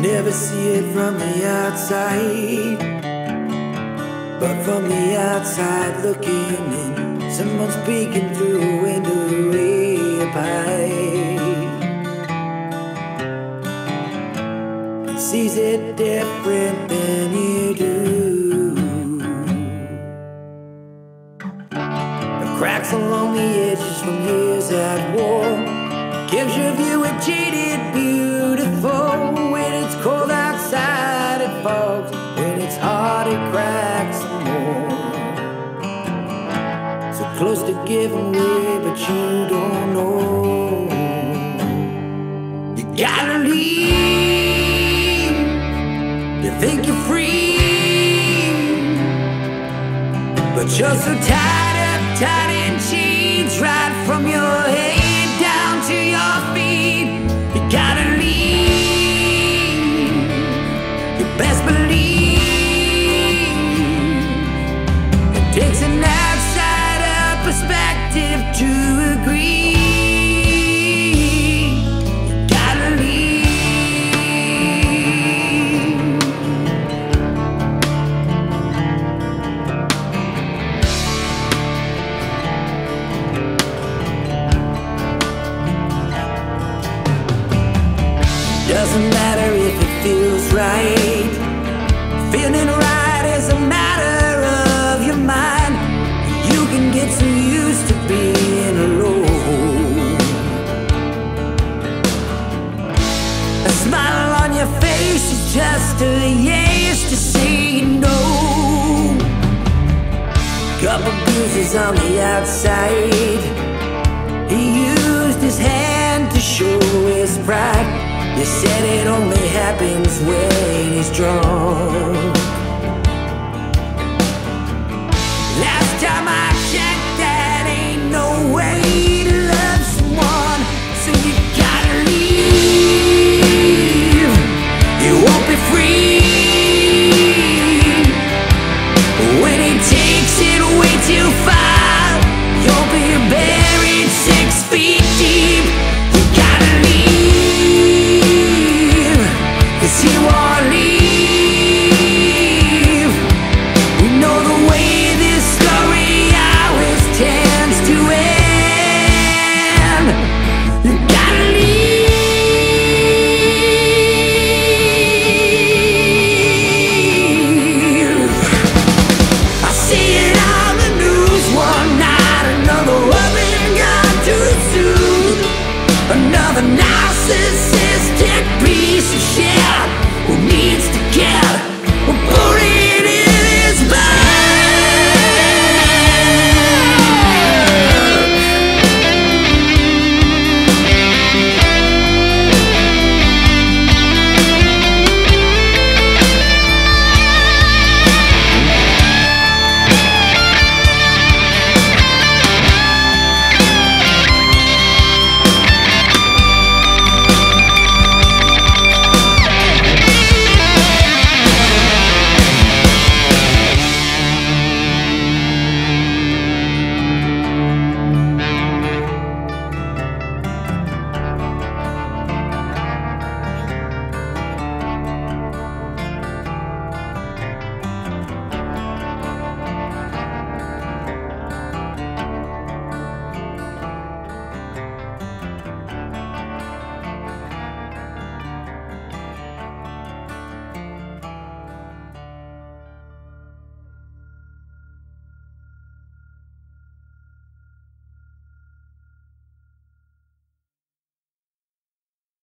never see it from the outside. But from the outside looking in, someone's peeking through a window way up high. Sees it different than you do. The cracks along the edges from years at war gives your view a jaded, to giving way, but you don't know. You gotta leave. You think you're free, but you're so tied up, tied in chains, right from your head down to your feet. You gotta leave. You best believe perspective to agree. Doesn't matter if it feels right. Feeling right smile on your face is just a yes to say no. Couple bruises on the outside. He used his hand to show his pride. You said it only happens when he's drunk.